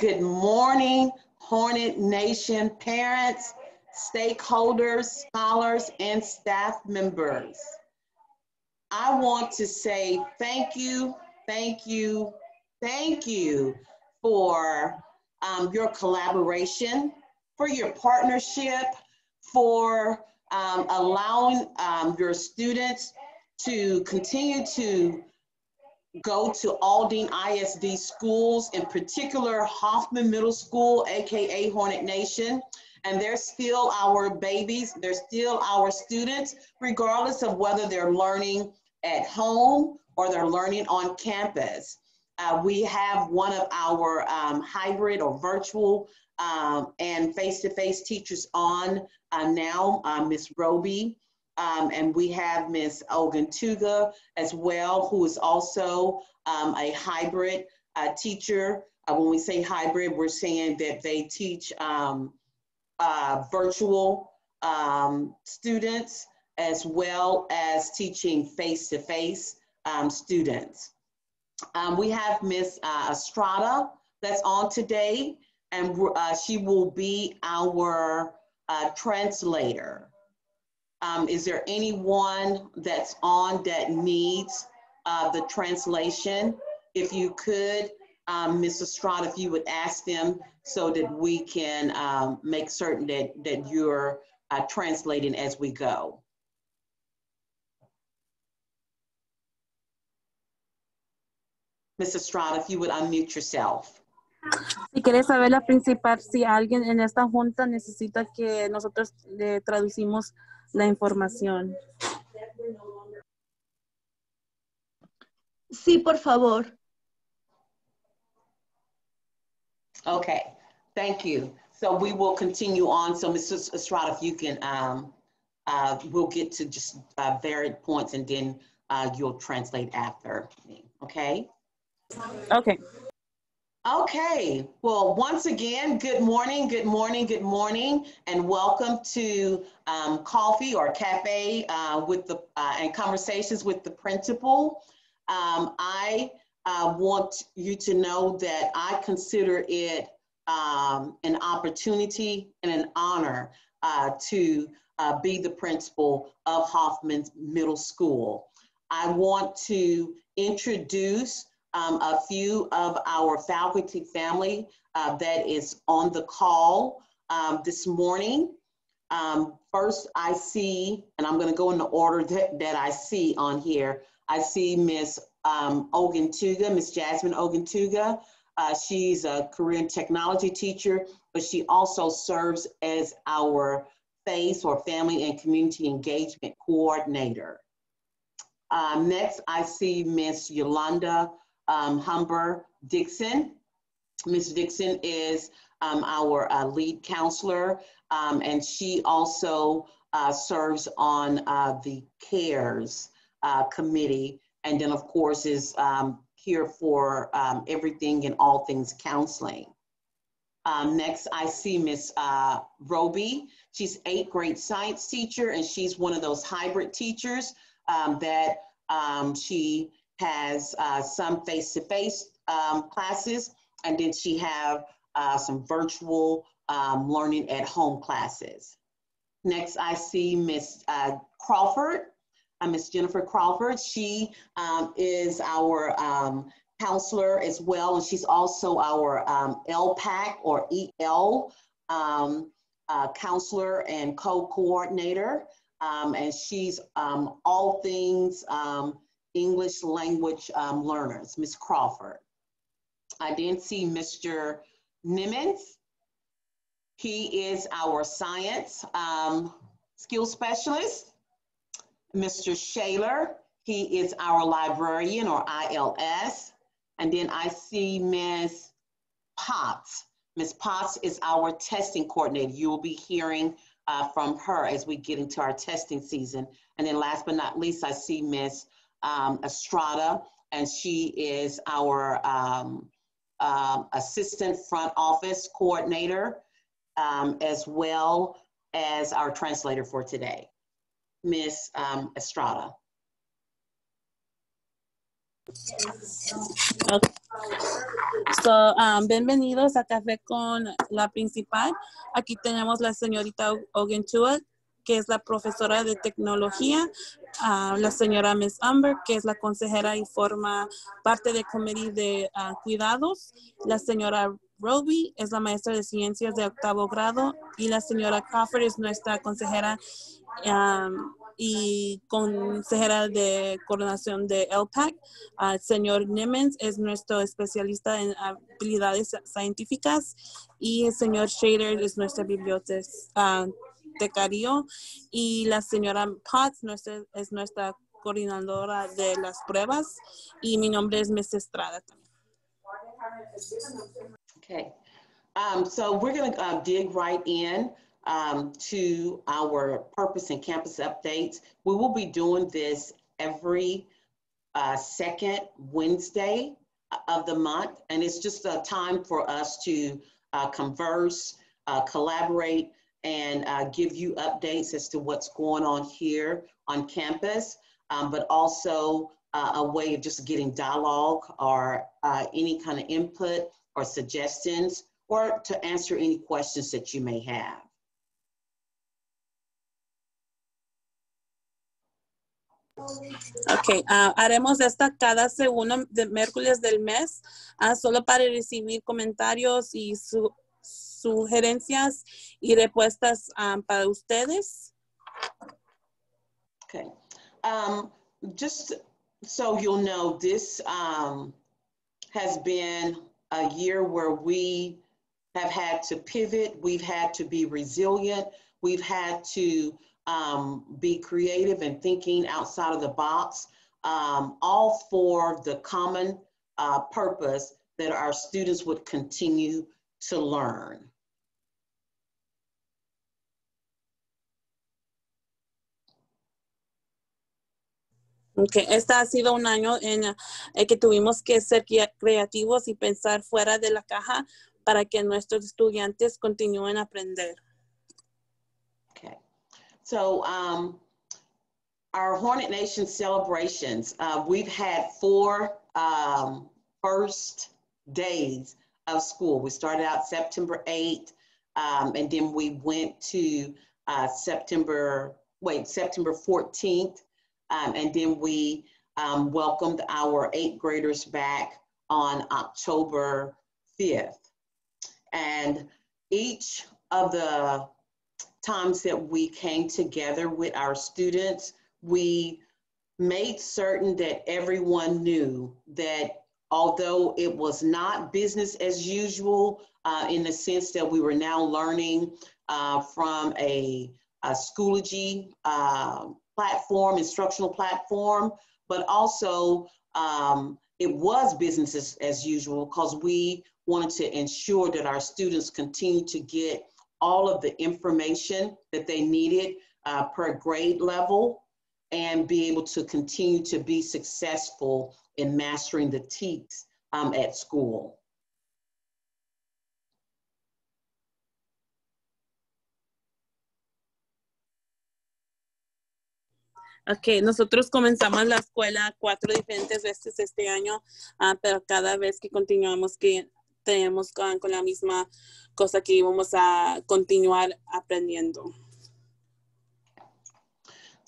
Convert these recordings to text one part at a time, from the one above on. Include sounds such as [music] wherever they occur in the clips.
good morning, Hornet Nation parents, stakeholders, scholars, and staff members. I want to say thank you, thank you, thank you for um, your collaboration, for your partnership, for um, allowing um, your students to continue to go to Aldine ISD schools, in particular Hoffman Middle School, AKA Hornet Nation. And they're still our babies, they're still our students, regardless of whether they're learning at home or they're learning on campus. Uh, we have one of our um, hybrid or virtual um, and face-to-face teachers on uh, now, uh, Miss Roby. Um, and we have Ms. Oguntuga as well, who is also um, a hybrid uh, teacher. Uh, when we say hybrid, we're saying that they teach um, uh, virtual um, students as well as teaching face-to-face um, students. Um, we have Ms. Uh, Estrada that's on today, and uh, she will be our uh, translator. Um, is there anyone that's on that needs uh, the translation? If you could, um, Ms. Estrada, if you would ask them so that we can um, make certain that, that you're uh, translating as we go. Ms. Estrada, if you would unmute yourself. Si quieres saber la principal, si alguien en esta junta necesita que nosotros le traducimos la información. Sí, por favor. Okay, thank you. So we will continue on. So Mrs. Estrada, if you can, um, uh, we'll get to just uh, varied points and then uh, you'll translate after me, okay? Okay. Okay, well, once again, good morning, good morning, good morning, and welcome to um, Coffee or Cafe uh, with the uh, and Conversations with the Principal. Um, I uh, want you to know that I consider it um, an opportunity and an honor uh, to uh, be the principal of Hoffman's Middle School. I want to introduce um, a few of our faculty family uh, that is on the call um, this morning. Um, first, I see, and I'm going to go in the order that, that I see on here. I see Miss um, Oguntuga, Miss Jasmine Oguntuga. Uh, she's a career and technology teacher, but she also serves as our FACE or Family and Community Engagement Coordinator. Uh, next, I see Miss Yolanda um, Humber Dixon. Ms. Dixon is um, our uh, lead counselor, um, and she also uh, serves on uh, the CARES uh, committee, and then of course is um, here for um, everything and all things counseling. Um, next, I see Miss uh, Roby. She's eighth grade science teacher, and she's one of those hybrid teachers that she has uh, some face-to-face um, classes, and then she have uh, some virtual um, learning at home classes. Next, I see Miss uh, Crawford, uh, Miss Jennifer Crawford. She um, is our um, counselor as well, and she's also our um, LPAC or EL um, uh, counselor and co-coordinator. And she's all things English language um, learners, Ms. Crawford. I then see Mr. Nimmons. He is our science um, skill specialist. Mr. Shaler, he is our librarian or ILS. And then I see Ms. Potts. Ms. Potts is our testing coordinator. You will be hearing uh, from her as we get into our testing season. And then last but not least, I see Ms um, Estrada, and she is our um, um, assistant front office coordinator, um, as well as our translator for today, Miss um, Estrada. Okay. So, um, bienvenidos a Café con la principal. Aquí tenemos la señorita Ogentua, que es la profesora de tecnología, ah, la señora Miss Amber, que es la consejera y forma parte del comité de ah, cuidados, la señora Roby es la maestra de ciencias de octavo grado y la señora Crawford es nuestra consejera um, y consejera de coordinación de LPAC. El señor Nimmons es nuestro especialista en habilidades científicas y el señor Shader es nuestra bibliotecario y la señora Potts nuestra, es nuestra coordinadora de las pruebas y mi nombre es Miss Estrada. Okay, um, so we're going to uh, dig right in um, to our purpose and campus updates. We will be doing this every uh, second Wednesday of the month, and it's just a time for us to uh, converse, uh, collaborate, and uh, give you updates as to what's going on here on campus, um, but also uh, a way of just getting dialogue or uh, any kind of input or suggestions or to answer any questions that you may have. Ok, uh, haremos esta cada segundo de miércoles del mes, uh, solo para recibir comentarios y su, sugerencias y respuestas um, para ustedes. Okay, um, just so you'll know, this um, has been a year where we have had to pivot, we've had to be resilient, we've had to um, be creative and thinking outside of the box, um, all for the common uh, purpose that our students would continue to learn. Okay. Este ha sido un año en el eh, que tuvimos que ser creativos y pensar fuera de la caja para que nuestros estudiantes continúen a aprender. Okay. So, um, our Hornet Nation celebrations, uh, we've had four um, first days of school. We started out September 8th, um, and then we went to uh, September, wait, September 14th, um, and then we um, welcomed our eighth graders back on October 5th. And each of the times that we came together with our students, we made certain that everyone knew that although it was not business as usual uh, in the sense that we were now learning uh, from a, a Schoology uh, platform, instructional platform, but also um, it was business as, as usual because we wanted to ensure that our students continue to get all of the information that they needed uh, per grade level and be able to continue to be successful in mastering the TEKS um, at school. Ok, nosotros comenzamos la escuela cuatro diferentes veces este año, uh, pero cada vez que continuamos que tenemos con, con, la misma cosa que íbamos a continuar aprendiendo.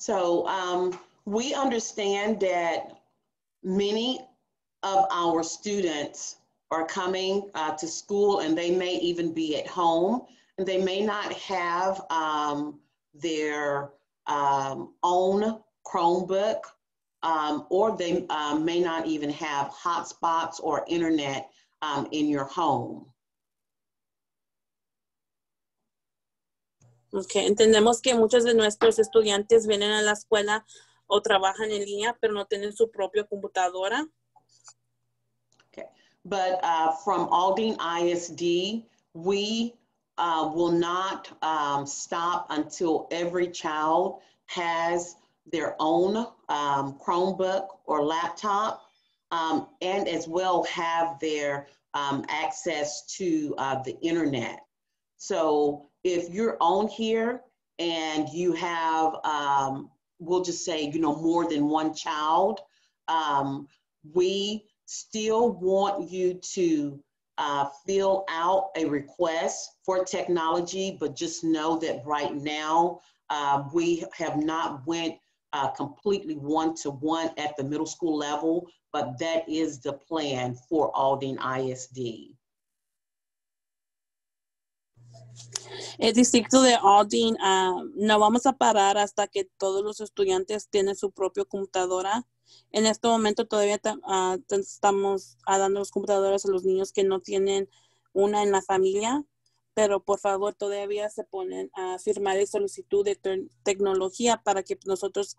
So um, we understand that many of our students are coming uh, to school and they may even be at home and they may not have um, their um, own Chromebook, um, or they um, may not even have hotspots or internet um, in your home. Okay, entendemos que muchos de nuestros estudiantes vienen a la escuela o trabajan en línea, pero no tienen su propia computadora. Okay, but uh, from Aldine ISD, we uh, will not um, stop until every child has their own um, Chromebook or laptop, um, and as well have their um, access to uh, the internet. So if you're on here and you have, um, we'll just say, you know, more than one child, um, we still want you to uh, fill out a request for technology, but just know that right now uh, we have not went uh, completely one-to-one at the middle school level, but that is the plan for Aldine ISD. El distrito de Aldine, uh, no vamos a parar hasta que todos los estudiantes tienen su propia computadora. En este momento todavía uh, estamos uh, dando los computadoras a los niños que no tienen una en la familia, pero por favor todavía se ponen a firmar el solicitud de te tecnología para que nosotros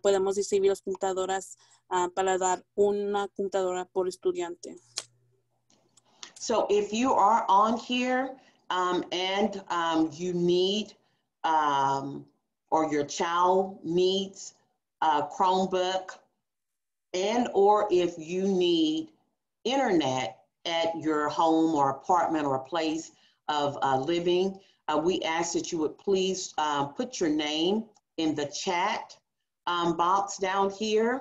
podamos recibir las computadoras para dar una computadora por estudiante. So if you are on here um, and um, you need um, or your child needs a Chromebook and or if you need internet at your home or apartment or place of uh, living, uh, we ask that you would please uh, put your name in the chat um, box down here,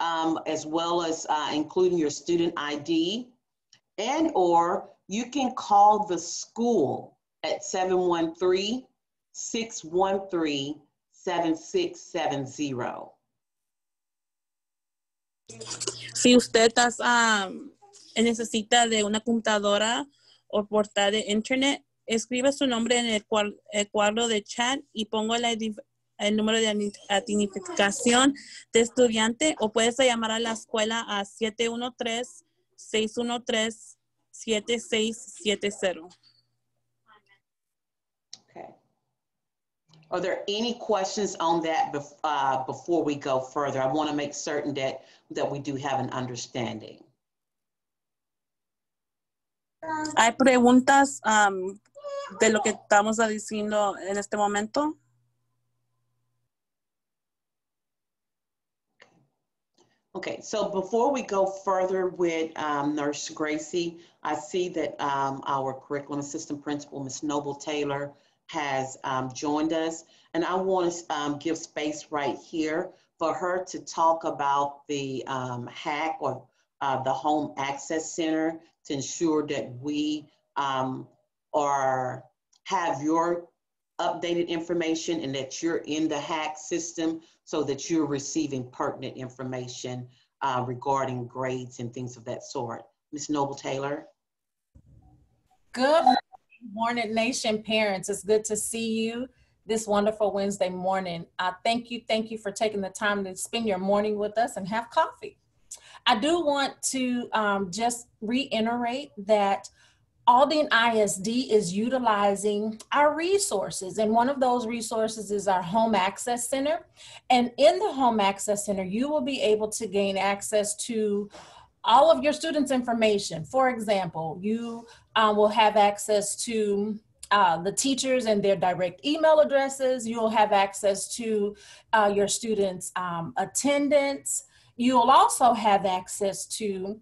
um, as well as uh, including your student ID, and or you can call the school at 713-613-7670. Si usted um, necesita de una computadora o portal de internet, escribe su nombre en el, cuadro de chat y pongo el número de identificación de estudiante o puedes llamar a la escuela a 713-613-7670. Okay. Are there any questions on that uh, before we go further? I want to make certain that, that we do have an understanding. ¿Hay preguntas um, de lo que estamos diciendo en este momento? Okay, so before we go further with um, Nurse Gracie, I see that um, our curriculum assistant principal, Ms. Noble Taylor, has um, joined us. And I want to um, give space right here for her to talk about the um, HAC or uh, the Home Access Center to ensure that we um, are have your updated information and that you're in the HAC system so that you're receiving pertinent information uh, regarding grades and things of that sort. Ms. Noble Taylor. Good morning, Nation parents. It's good to see you this wonderful Wednesday morning. Uh, thank you, thank you for taking the time to spend your morning with us and have coffee. I do want to um, just reiterate that Aldine ISD is utilizing our resources, and one of those resources is our Home Access Center. And in the Home Access Center, you will be able to gain access to all of your students' information. For example, you um, will have access to uh, the teachers and their direct email addresses. You'll have access to uh, your students' um, attendance. You'll also have access to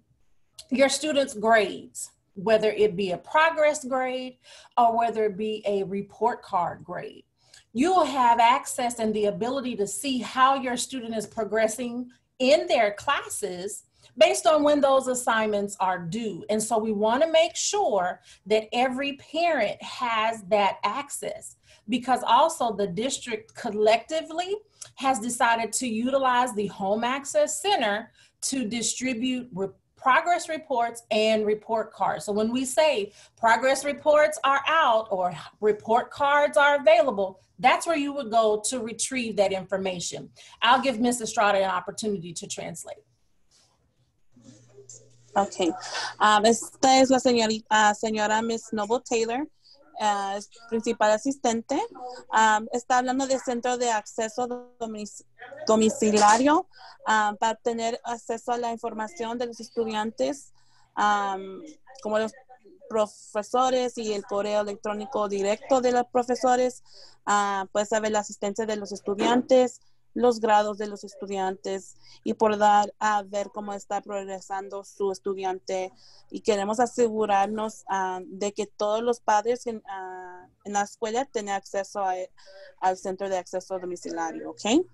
your students' grades, whether it be a progress grade or whether it be a report card grade. You'll have access and the ability to see how your student is progressing in their classes based on when those assignments are due. And so we want to make sure that every parent has that access because also the district collectively has decided to utilize the Home Access Center to distribute progress reports and report cards. So when we say progress reports are out or report cards are available, that's where you would go to retrieve that information. I'll give Ms. Estrada an opportunity to translate. Okay. Um, esta es la señorita, señora Miss Noble Taylor. Uh, principal asistente, um, está hablando de centro de acceso domiciliario um, para tener acceso a la información de los estudiantes, um, como los profesores y el correo electrónico directo de los profesores, uh, puede saber la asistencia de los estudiantes, los grados de los estudiantes y por dar a ver cómo está progresando su estudiante y queremos asegurarnos uh, de que todos los padres en, uh, en la escuela tengan acceso a, al centro de acceso domiciliario, ¿ok?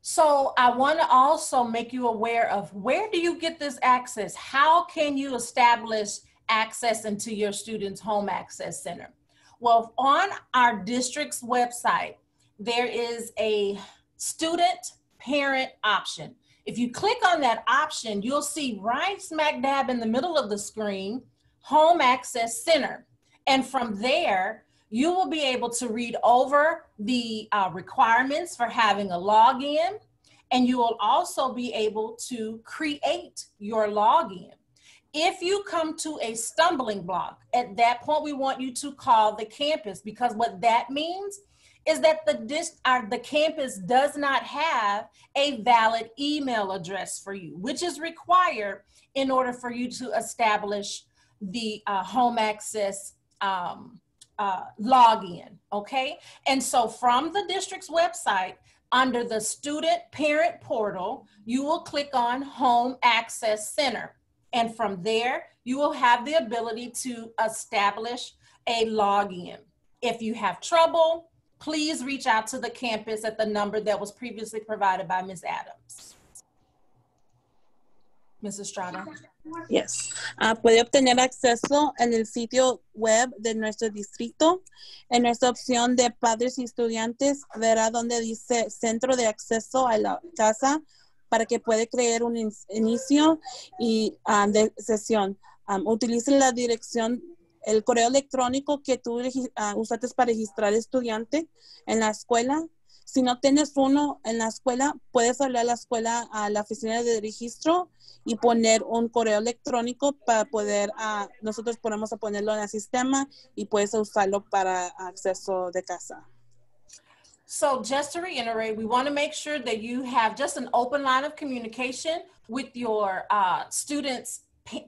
So I want to also make you aware of where do you get this access? How can you establish access into your student's home access center? Well, on our district's website, there is a student parent option. If you click on that option, you'll see right smack dab in the middle of the screen, Home Access Center. And from there, you will be able to read over the uh, requirements for having a login, and you will also be able to create your login. If you come to a stumbling block, at that point, we want you to call the campus because what that means is that the dis- the campus does not have a valid email address for you, which is required in order for you to establish the uh, home access um, uh, login. Okay, and so from the district's website, under the student parent portal, you will click on Home Access Center. And from there, you will have the ability to establish a login. If you have trouble, please reach out to the campus at the number that was previously provided by Ms. Adams. Ms. Estrada. Yes. Uh, puede obtener acceso en el sitio web de nuestro distrito. En nuestra opción de padres y estudiantes, verá donde dice Centro de Acceso a la Casa para que pueda crear un inicio y um, de sesión. Um, utilice la dirección, el correo electrónico que tú uh, usaste para registrar estudiante en la escuela. Si no tienes uno en la escuela, puedes hablar a la escuela, a la oficina de registro y poner un correo electrónico para poder, uh, nosotros podemos ponerlo en el sistema y puedes usarlo para acceso de casa. So just to reiterate, we want to make sure that you have just an open line of communication with your uh, students'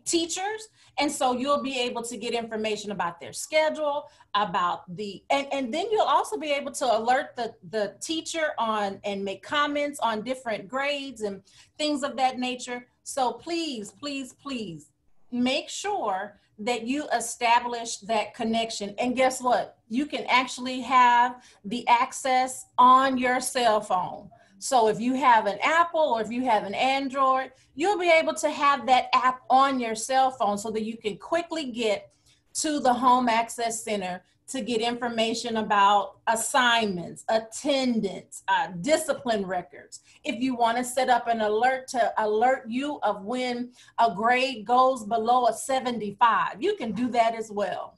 teachers. And so you'll be able to get information about their schedule, about the, and, and then you'll also be able to alert the, the teacher on and make comments on different grades and things of that nature. So please, please, please make sure that you establish that connection. And guess what? You can actually have the access on your cell phone. So if you have an Apple or if you have an Android, you'll be able to have that app on your cell phone so that you can quickly get to the Home Access Center to get information about assignments, attendance, uh, discipline records. If you want to set up an alert to alert you of when a grade goes below a 75, you can do that as well.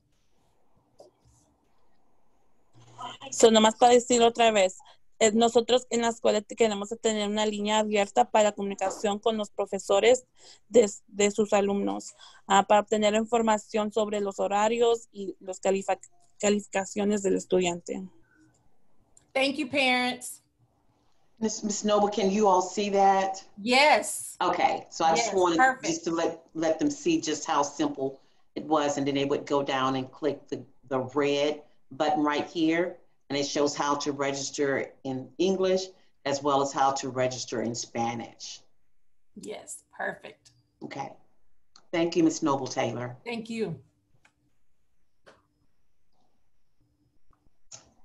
So, nomás para decir otra vez, nosotros en la escuela queremos tener una línea abierta para comunicación con los profesores de, de sus alumnos, uh, para obtener información sobre los horarios y los calificaciones calificaciones del estudiante. Thank you, parents. Miss Miss Noble, can you all see that? Yes. Okay, so I Yes, just wanted perfect. just to let let them see just how simple it was, and then they would go down and click the the red button right here, and it shows how to register in English as well as how to register in Spanish. Yes, perfect. Okay, thank you, Ms. Noble Taylor. Thank you.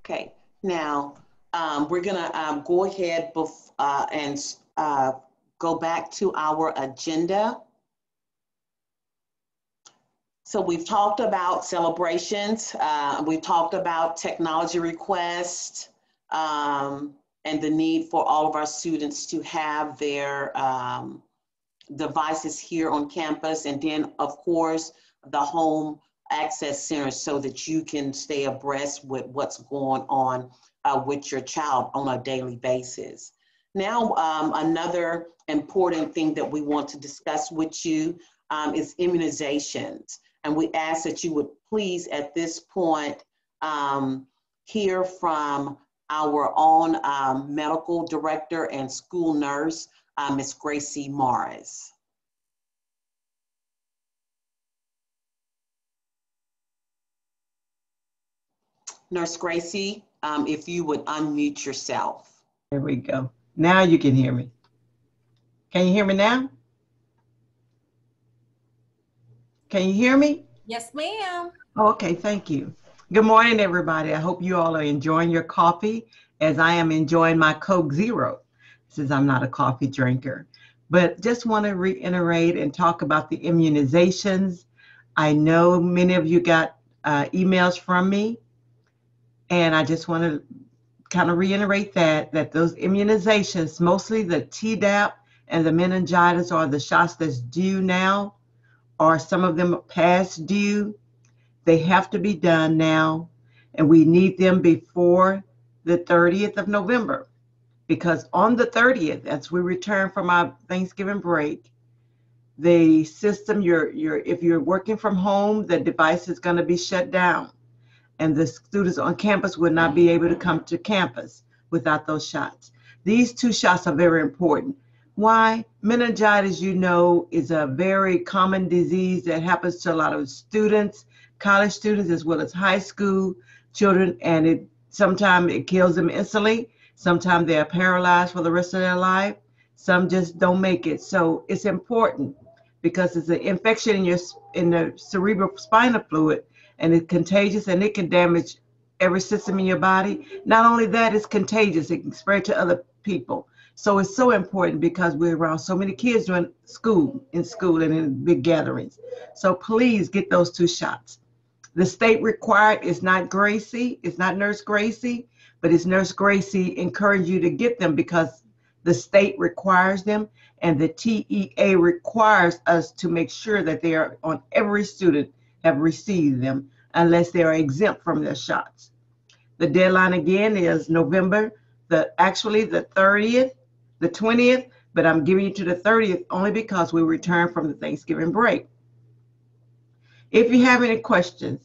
Okay, now um, we're gonna um, go ahead uh, and uh, go back to our agenda. So we've talked about celebrations, uh, we've talked about technology requests, um, and the need for all of our students to have their um, devices here on campus. And then, of course, the home access center so that you can stay abreast with what's going on uh, with your child on a daily basis. Now, um, another important thing that we want to discuss with you um, is immunizations. And we ask that you would please, at this point, um, hear from our own um, medical director and school nurse, uh, Ms. Gracie Morris. Nurse Gracie, um, if you would unmute yourself. There we go. Now you can hear me. Can you hear me now? Can you hear me? Yes, ma'am. Oh, okay, thank you. Good morning, everybody. I hope you all are enjoying your coffee as I am enjoying my Coke Zero. since I'm not a coffee drinker. But just want to reiterate and talk about the immunizations. I know many of you got uh, emails from me, and I just want to kind of reiterate that that those immunizations, mostly the Tdap and the meningitis, are the shots that's due now, or some of them past due. They have to be done now, and we need them before the 30th of November because on the 30th, as we return from our Thanksgiving break, the system you're you're if you're working from home, the device is going to be shut down, and the students on campus will not be able to come to campus without those shots. These two shots are very important. Why? Meningitis, you know, is a very common disease that happens to a lot of students, college students, as well as high school children, and it sometimes it kills them instantly Sometimes they are paralyzed for the rest of their life. Some just don't make it. So it's important because it's an infection in your in the cerebral spinal fluid and it's contagious and it can damage every system in your body. Not only that, it's contagious. It can spread to other people. So it's so important because we're around so many kids during school, in school and in big gatherings. So please get those two shots. The state required is not Gracie, it's not Nurse Gracie but it's Nurse Gracie encourage you to get them because the state requires them and the TEA requires us to make sure that they are on every student have received them unless they are exempt from their shots. The deadline again is November the actually the 30th, the 20th, but I'm giving you to the 30th only because we return from the Thanksgiving break. If you have any questions,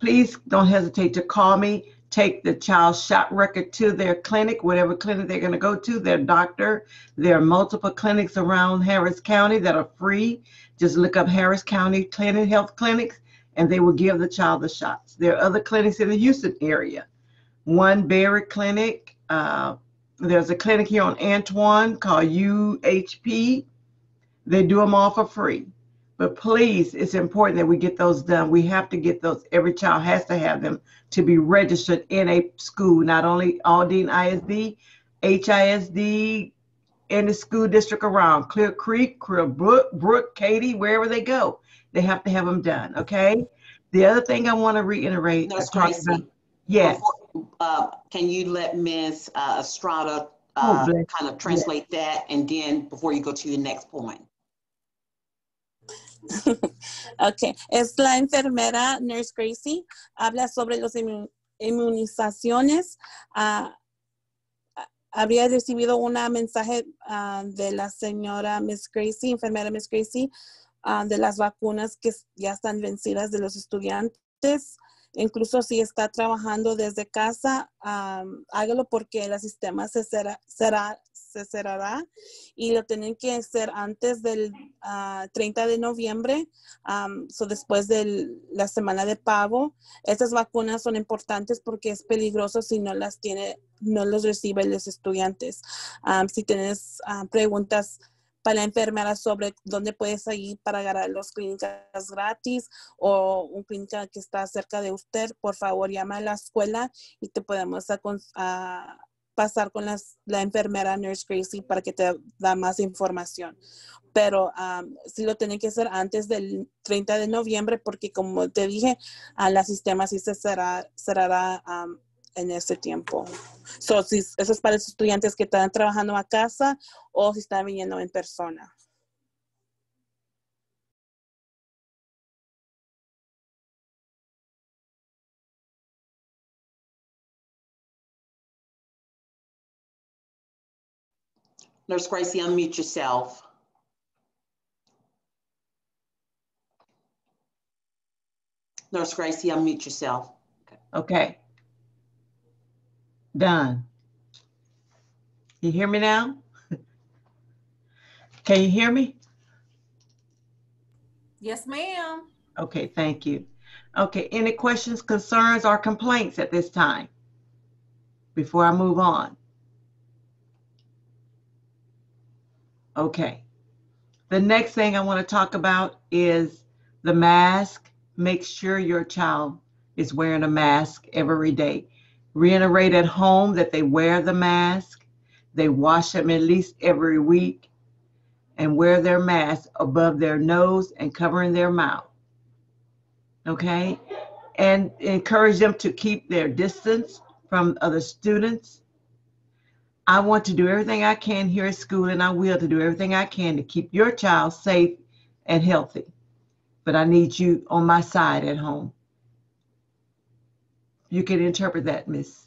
please don't hesitate to call me take the child's shot record to their clinic, whatever clinic they're going to go to, their doctor. There are multiple clinics around Harris County that are free. Just look up Harris County Clinic Health Clinics and they will give the child the shots. There are other clinics in the Houston area. One Berry Clinic. Uh, there's a clinic here on Antoine called UHP. They do them all for free. But please, it's important that we get those done. We have to get those. Every child has to have them to be registered in a school, not only Aldine ISD, HISD, in the school district around Clear Creek, Clear Brook, Brook, Katy, wherever they go. They have to have them done. Okay. The other thing I want to reiterate. Nurse Gracie. About, yes. Uh, can you let Ms. Uh, Estrada uh, oh, kind of translate yes. that and then before you go to the next point? [laughs] ok, es la enfermera Nurse Gracie. Habla sobre las inmunizaciones. Uh, habría recibido un mensaje uh, de la señora Miss Gracie, enfermera Miss Gracie, uh, de las vacunas que ya están vencidas de los estudiantes. Incluso si está trabajando desde casa, um, hágalo porque el sistema se será, será se cerrará y lo tienen que hacer antes del 30 ah, de noviembre, um, después de la semana de pago. Estas vacunas son importantes porque es peligroso si no las tiene, no los reciben los estudiantes. si tienes ah, preguntas para la enfermera sobre dónde puedes ir para agarrar las clínicas gratis o un clínica que está cerca de usted, por favor llama a la escuela y te podemos pasar con la enfermera Nurse Gracie para que te da más información. Pero sí lo tienen que hacer antes del 30 de noviembre porque como te dije, a la sistema sí se cerrará en ese tiempo. So, si, eso es para los estudiantes que están trabajando a casa o si están viniendo en persona. Nurse Gracie, unmute yourself. Nurse Gracie, unmute yourself. Okay. okay. Done. You hear me now? [laughs] Can you hear me? Yes, ma'am. Okay, thank you. Okay, any questions, concerns, or complaints at this time before I move on? Okay. The next thing I want to talk about is the mask. Make sure your child is wearing a mask every day. Reiterate at home that they wear the mask. they wash them at least every week, and wear their mask above their nose and covering their mouth. Okay? And encourage them to keep their distance from other students. I want to do everything I can here at school, and I will to do everything I can to keep your child safe and healthy. But I need you on my side at home. You can interpret that, Miss.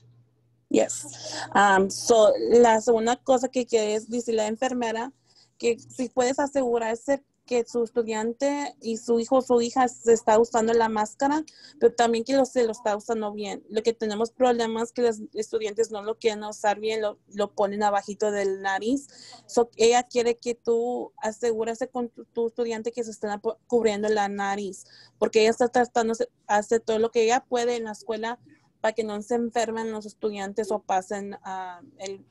Yes. Um, so, la segunda cosa que quiere decir la enfermera que si puedes asegurarse que su estudiante y su hijo o su hija se está usando la máscara, pero también que lo, se lo está usando bien. Lo que tenemos problemas es que los estudiantes no lo quieren usar bien, lo, lo ponen abajito del nariz. So, ella quiere que tú asegúrese con tu, tu, estudiante que se estén cubriendo la nariz, porque ella está tratando de hacer todo lo que ella puede en la escuela para que no se enfermen los estudiantes o pasen uh, el,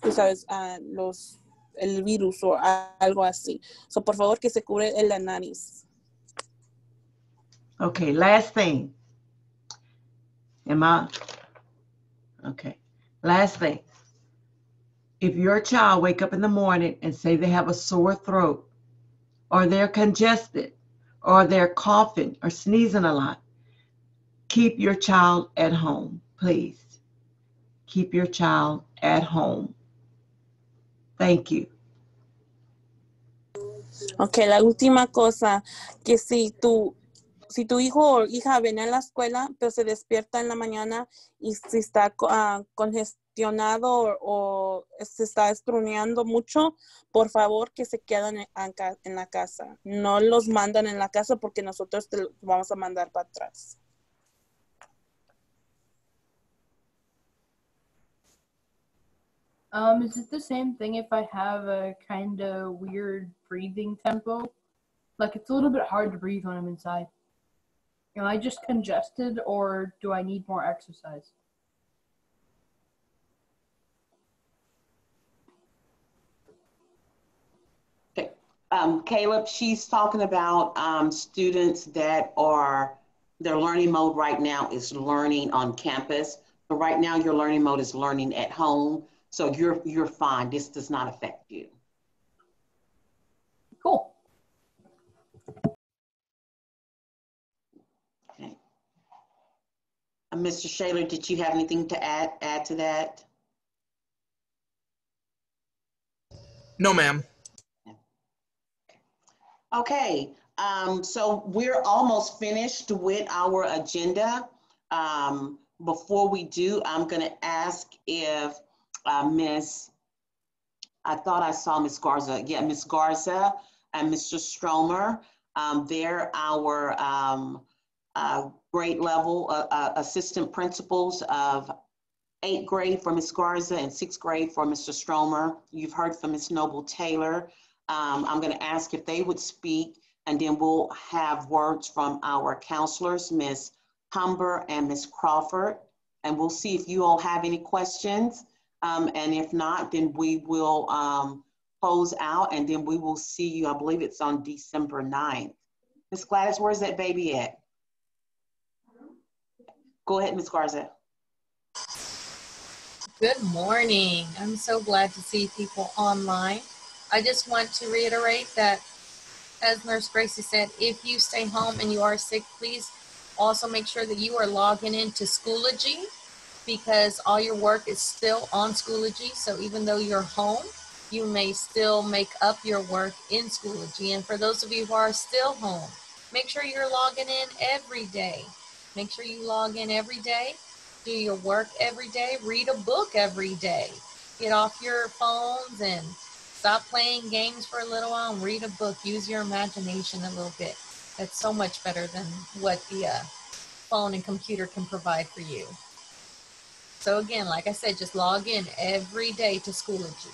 tú sabes, uh, los el virus o algo así. So, por favor, que se cubre el nariz. Okay, last thing. I? Okay, last thing. If your child wake up in the morning and say they have a sore throat, or they're congested, or they're coughing or sneezing a lot, keep your child at home, please. Keep your child at home. Thank you. Ok, la última cosa, que si tu, si tu hijo o hija viene a la escuela, pero se despierta en la mañana y si está uh, congestionado o, se está estruneando mucho, por favor que se queden en, la casa. No los mandan en la casa porque nosotros te vamos a mandar para atrás. Um, is it the same thing if I have a kind of weird breathing tempo? Like it's a little bit hard to breathe when I'm inside. Am I just congested or do I need more exercise? Okay. Um, Caleb, she's talking about um, students that are, their learning mode right now is learning on campus. But right now your learning mode is learning at home. So you're you're fine. This does not affect you. Cool. Okay. Uh, Mr. Shaler, did you have anything to add add to that? No, ma'am. Okay. Um, so we're almost finished with our agenda. Um, before we do, I'm going to ask if uh, Miss, I thought I saw Miss Garza. Yeah, Miss Garza and Mr. Stromer. Um, they're our um, uh, grade level uh, uh, assistant principals of eighth grade for Miss Garza and sixth grade for Mr. Stromer. You've heard from Miss Noble Taylor. Um, I'm going to ask if they would speak, and then we'll have words from our counselors, Miss Humber and Miss Crawford, and we'll see if you all have any questions. Um, and if not, then we will um, close out and then we will see you. I believe it's on December 9th. Miss Gladys, where's that baby at? Go ahead, Miss Garza. Good morning. I'm so glad to see people online. I just want to reiterate that, as Nurse Gracie said, if you stay home and you are sick, please also make sure that you are logging into Schoology because all your work is still on Schoology. So even though you're home, you may still make up your work in Schoology. And for those of you who are still home, make sure you're logging in every day. Make sure you log in every day, do your work every day, read a book every day. Get off your phones and stop playing games for a little while and read a book. Use your imagination a little bit. That's so much better than what the uh, phone and computer can provide for you. So again, like I said, just log in every day to Schoology.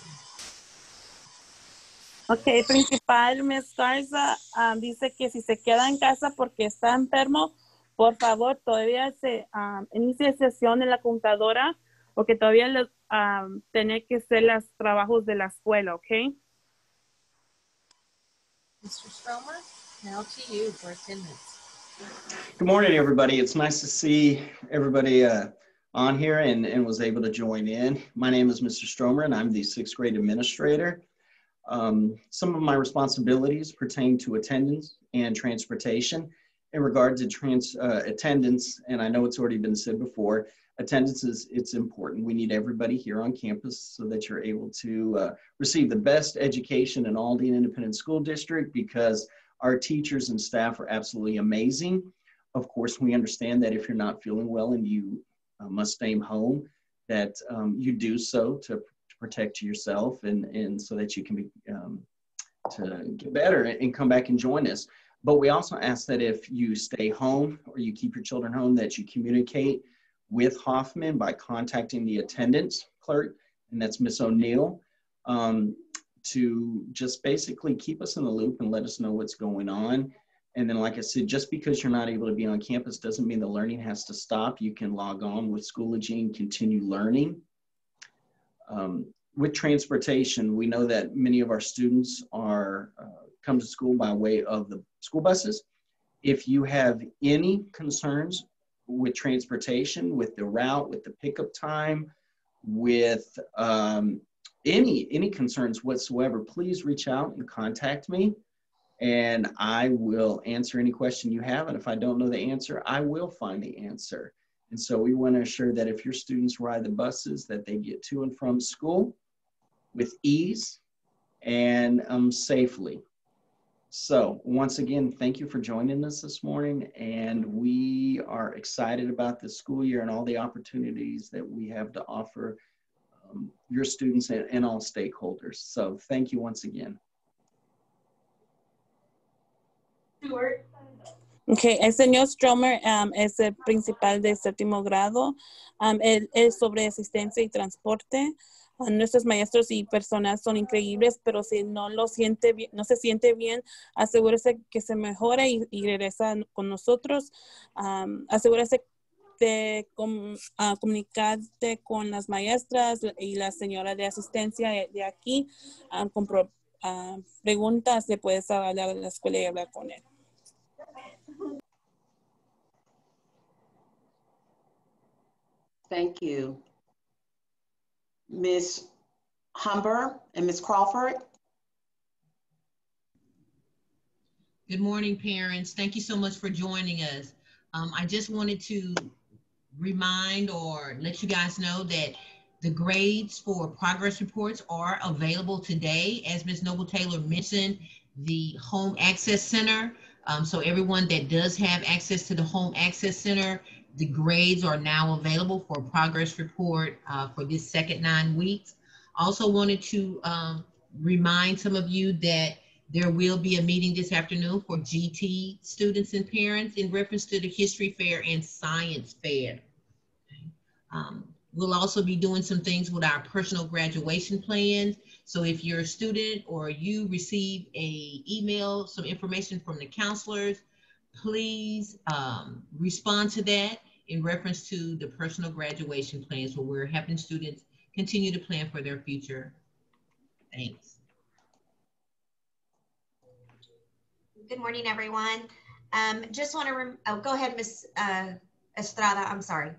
Ok, principal, Ms. Garza um, dice que si se queda en casa porque está enfermo, por favor, todavía se um, inicie sesión en la computadora porque todavía le, um, tiene que hacer los trabajos de la escuela, ¿ok? Mr. Stromer, now to you for attendance. Good morning, everybody. It's nice to see everybody uh, on here and, and was able to join in. My name is Mr. Stromer and I'm the sixth grade administrator. Um, some of my responsibilities pertain to attendance and transportation. In regard to trans, uh, attendance, and I know it's already been said before, attendance is it's important. We need everybody here on campus so that you're able to uh, receive the best education in Aldine Independent School District because our teachers and staff are absolutely amazing. Of course, we understand that if you're not feeling well and you must stay home, that um, you do so to, to, protect yourself and, and so that you can be um, to get better and come back and join us. But we also ask that if you stay home or you keep your children home, that you communicate with Hoffman by contacting the attendance clerk, and that's Miss O'Neill, um, to just basically keep us in the loop and let us know what's going on. And then, like I said, just because you're not able to be on campus doesn't mean the learning has to stop. You can log on with Schoolagene, continue learning. Um, with transportation, we know that many of our students are uh, come to school by way of the school buses. If you have any concerns with transportation, with the route, with the pickup time, with um, any any concerns whatsoever, please reach out and contact me, and I will answer any question you have. And if I don't know the answer, I will find the answer. And so we want to assure that if your students ride the buses, that they get to and from school with ease and um, safely. So once again, thank you for joining us this morning. And we are excited about the school year and all the opportunities that we have to offer um, your students and, and all stakeholders. So thank you once again. Okay, el señor Stromer um, es el principal de séptimo grado. Um, él es sobre asistencia y transporte. nuestros maestros y personas son increíbles, pero si no lo siente bien, no se siente bien, asegúrese que se mejore y, regresa con nosotros. asegúrese de ah, comunicarte con las maestras y la señora de asistencia de, aquí. con ah, preguntas, le puedes hablar a la escuela y hablar con él. Thank you. Ms. Humber and Ms. Crawford. Good morning, parents. Thank you so much for joining us. Um, I just wanted to remind or let you guys know that the grades for progress reports are available today. As Ms. Noble Taylor mentioned, the Home Access Center. Um, so everyone that does have access to the Home Access Center the grades are now available for progress report uh, for this second nine weeks. Also wanted to um, remind some of you that there will be a meeting this afternoon for GT students and parents in reference to the history fair and science fair. Um, we'll also be doing some things with our personal graduation plans. So if you're a student or you receive a email, some information from the counselors, please um, respond to that in reference to the personal graduation plans where we're helping students continue to plan for their future. Thanks. Good morning, everyone. Um, just want to, oh, go ahead, Ms. Uh, Estrada, I'm sorry.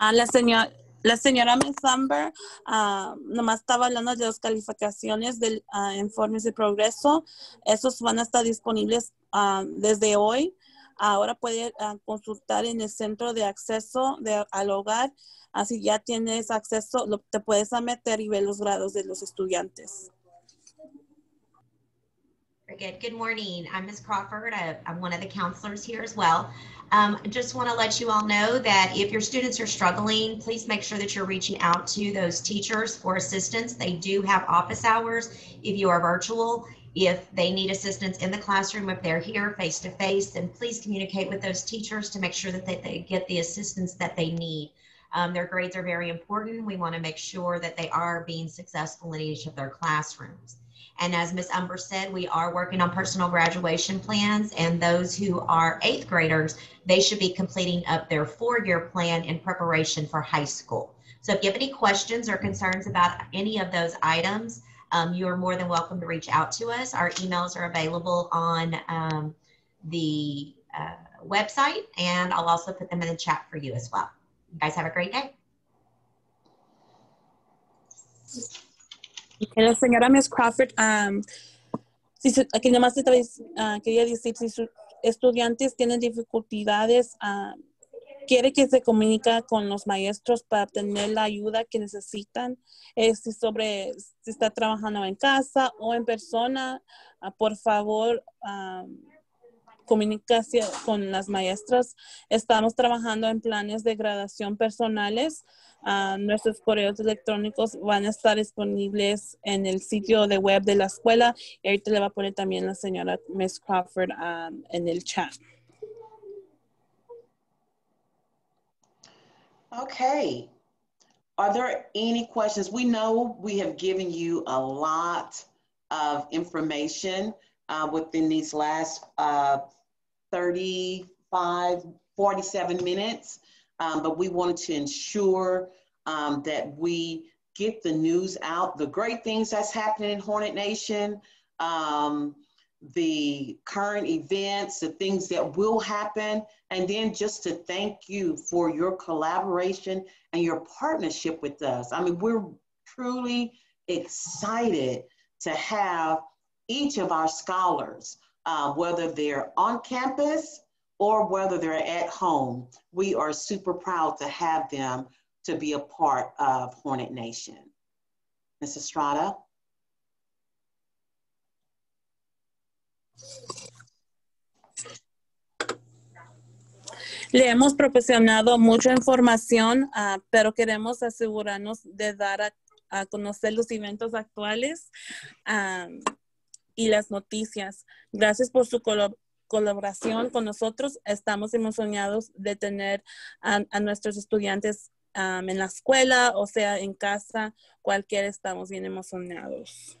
Uh, la señora, La señora Messamber uh, nomás estaba hablando de las calificaciones del uh, informes de progreso. Esos van a estar disponibles uh, desde hoy. Ahora puede consultar en el centro de acceso de, al hogar. Así ya tienes acceso, lo, te puedes meter y ver los grados de los estudiantes. Very good. Good morning. I'm Ms. Crawford. I, I'm one of the counselors here as well. Um, just want to let you all know that if your students are struggling, please make sure that you're reaching out to those teachers for assistance. They do have office hours if you are virtual. If they need assistance in the classroom, if they're here face to face, then please communicate with those teachers to make sure that they, they get the assistance that they need. Um, their grades are very important. We want to make sure that they are being successful in each of their classrooms. And as Ms. Humber said, we are working on personal graduation plans and those who are eighth graders, they should be completing up their four-year plan in preparation for high school. So if you have any questions or concerns about any of those items, um, you are more than welcome to reach out to us. Our emails are available on um, the uh, website and I'll also put them in the chat for you as well. You guys have a great day. La señora Miss Crawford, um, si se- aquí nomás ah, quería decir, si sus estudiantes tienen dificultades, ah, quiere que se comunica con los maestros para obtener la ayuda que necesitan, eh, si sobre si está trabajando en casa o en persona, ah, por favor, ah, comuníquese con las maestras. Estamos trabajando en planes de graduación personales. Ah, nuestros correos electrónicos van a estar disponibles en el sitio de web de la escuela y ahorita le va a poner también la señora Miss Crawford ah, en el chat. Okay. Are there any questions? We know we have given you a lot of information uh, within these last uh, 35, 47 minutes, um, but we wanted to ensure um, that we get the news out, the great things that's happening in Hornet Nation, um, the current events, the things that will happen, and then just to thank you for your collaboration and your partnership with us. I mean, we're truly excited to have each of our scholars, uh, whether they're on campus or whether they're at home. We are super proud to have them to be a part of Hornet Nation. Ms. Estrada? Le hemos proporcionado mucha información, ah, pero queremos asegurarnos de dar a, a conocer los eventos actuales ah, y las noticias. Gracias por su colo- colaboración con nosotros. Estamos emocionados de tener a, a nuestros estudiantes ah, en la escuela, o sea, en casa, cualquiera estamos bien emocionados.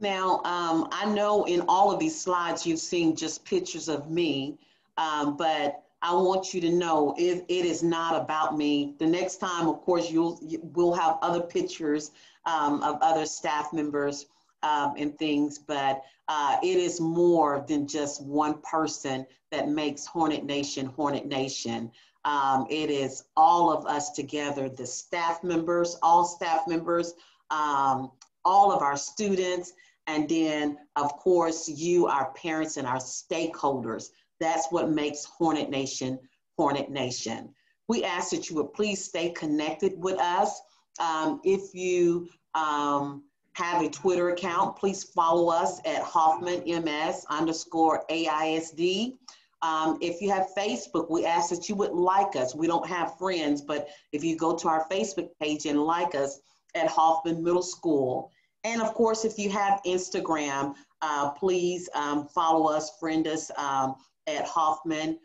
Now, um, I know in all of these slides, you've seen just pictures of me, um, but I want you to know it, it is not about me. The next time, of course, you'll, you- we'll have other pictures um, of other staff members um, and things, but uh, it is more than just one person that makes Hornet Nation Hornet Nation. Um, it is all of us together, the staff members, all staff members, um, all of our students, and then, of course, you, our parents, and our stakeholders. That's what makes Hornet Nation Hornet Nation. We ask that you would please stay connected with us. Um, if you um, have a Twitter account, please follow us at Hoffman MS underscore AISD. Um, if you have Facebook, we ask that you would like us. We don't have friends, but if you go to our Facebook page and like us at Hoffman Middle School. And of course, if you have Instagram, uh, please um, follow us, friend us um, at Hoffman,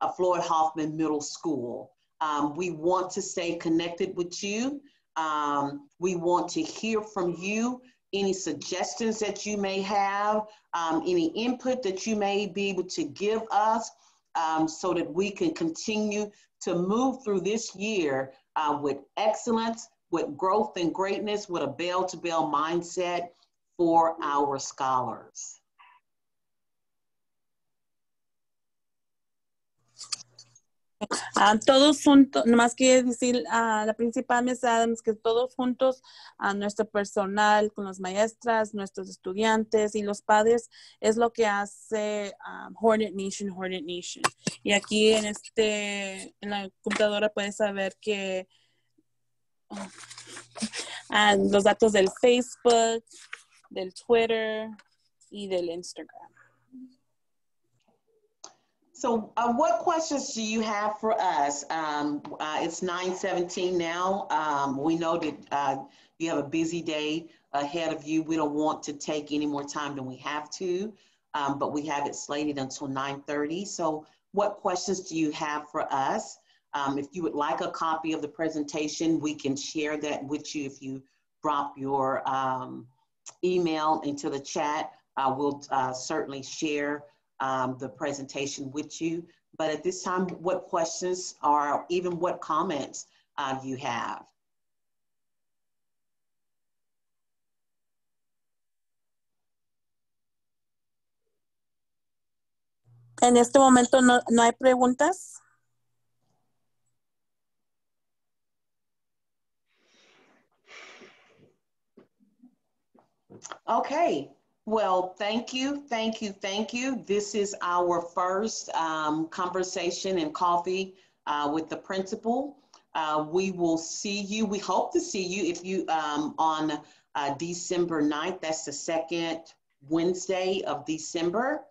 uh, Floyd Hoffman Middle School. Um, we want to stay connected with you. Um, we want to hear from you any suggestions that you may have, um, any input that you may be able to give us um, so that we can continue to move through this year uh, with excellence, with growth and greatness, with a bell to bell mindset for our scholars. Ah, todos juntos, nomás quiero decir a la principal Miss Adams que todos juntos, a nuestro personal, con las maestras, nuestros estudiantes y los padres, es lo que hace um, Hornet Nation, Hornet Nation. Y aquí en este, en la computadora puedes saber que oh, ah, los datos del Facebook, del Twitter y del Instagram. So, uh, what questions do you have for us? Um, uh, it's 9:17 now. Um, we know that uh, you have a busy day ahead of you. We don't want to take any more time than we have to, um, but we have it slated until 9:30. So, what questions do you have for us? Um, if you would like a copy of the presentation, we can share that with you. If you drop your um, email into the chat, uh, we'll uh, certainly share um, the presentation with you. But at this time, what questions or even what comments uh, you have? En este momento no, no hay preguntas. Okay, well, thank you, thank you, thank you. This is our first um, conversation and coffee uh, with the principal. Uh, we will see you, we hope to see you if you um, on uh, December 9th, that's the second Wednesday of December.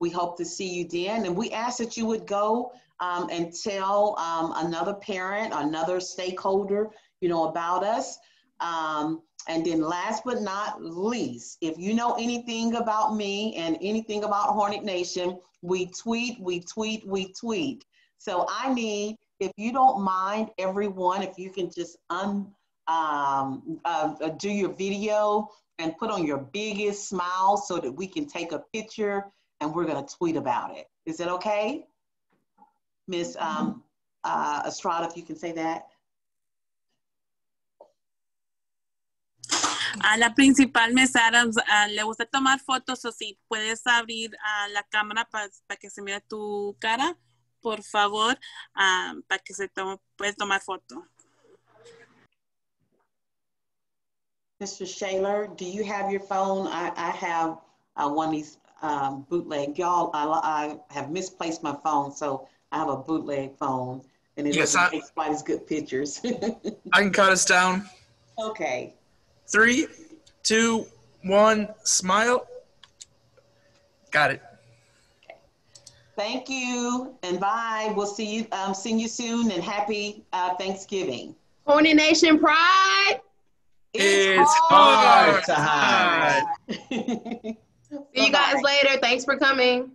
We hope to see you then. And we ask that you would go um, and tell um, another parent, another stakeholder, you know, about us. Um, and then last but not least, if you know anything about me and anything about Hornet Nation, we tweet, we tweet, we tweet. So I need, if you don't mind, everyone, if you can just un, um, uh, uh, do your video and put on your biggest smile so that we can take a picture and we're gonna tweet about it. Is that okay? Miss um, uh, Estrada, if you can say that. A la principal Miss Adams uh, le gusta tomar fotos o si puedes abrir uh, la cámara para pa que se mire tu cara, por favor, um, para que se tome, puedes tomar foto. Mr. Shaler, do you have your phone? I, I have uh, one of these um, bootleg. Y'all, I, I have misplaced my phone, so I have a bootleg phone, and it Yes, doesn't I- take quite as good pictures. [laughs] I can cut us down. okay. Three, two, one, smile. Got it. Thank you, and bye. We'll see you. Um, see you soon, and happy uh, Thanksgiving. Hornet Nation Pride. It's hard hard to hide. See you guys later. Thanks for coming.